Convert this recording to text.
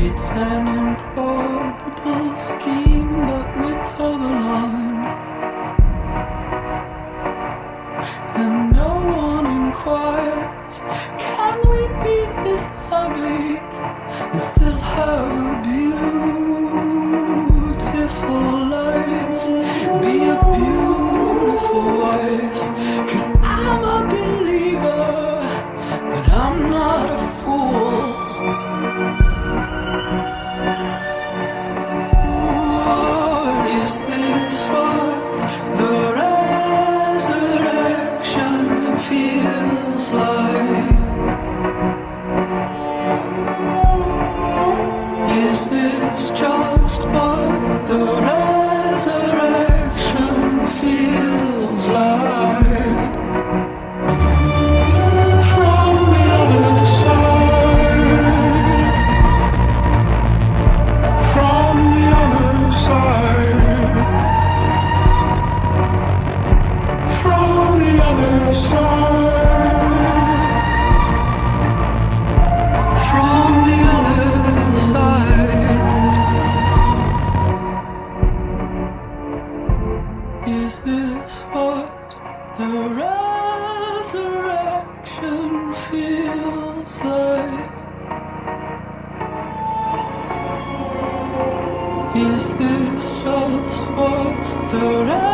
It's an improbable scheme, but we'll the line. And no one inquires, can we be this ugly and still have a beautiful life? Be a beautiful wife, cause I'm a believer, but I'm not a fool. feels like. Is this just what the rest? ocean feels like? Is this just what the